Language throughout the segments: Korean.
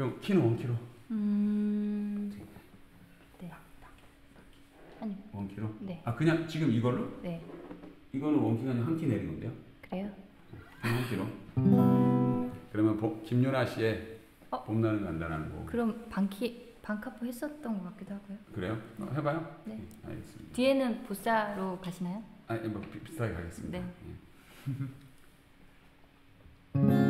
그럼 키는 원 키로. 음. 네. 아니, 원 키로. 네. 아 그냥 지금 이걸로? 네. 이거는 원 키가 아니라 한키 내린 건데요. 그래요? 한 키로. 그러면 보, 김윤아 씨의 어? 봄날은 간다라는 곡. 그럼 반키 반카포 했었던 것 같기도 하고요. 그래요? 어, 해봐요. 네. 알겠습니다. 뒤에는 보사로 가시나요? 아, 뭐 비, 비슷하게 가겠습니다. 네. 예.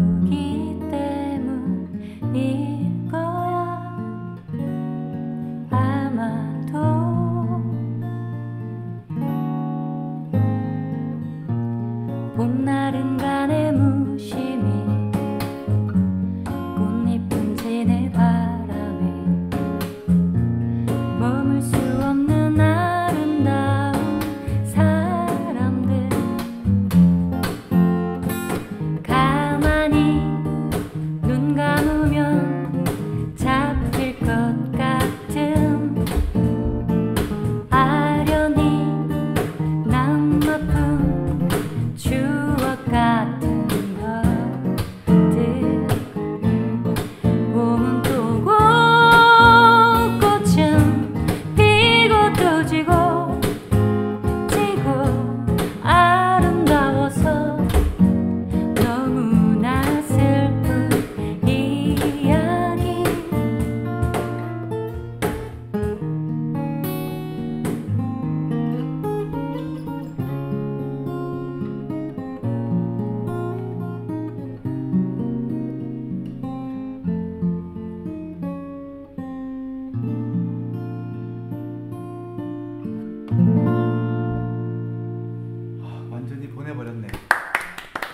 봄날은 간의 무심히 꽃잎은 지네 바람에 머물 수 없는 아름다운 사람들. 가만히 눈 감으면 잡힐 것 같은 아련히 남 아픈 보내버렸네.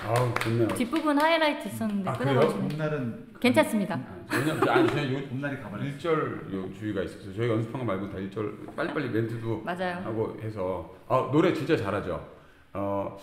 아우 좋네요. 뒷부분 하이라이트 있었는데 아, 끊어가지고 봄날은 괜찮습니다. 아, 전혀 아니 저는 요 봄날이 가버렸어. 일절 요 주의가 있었어요. 저희가 연습한 거 말고 다 일절 빨리빨리 멘트도 맞아요. 하고 해서 아 노래 진짜 잘하죠. 어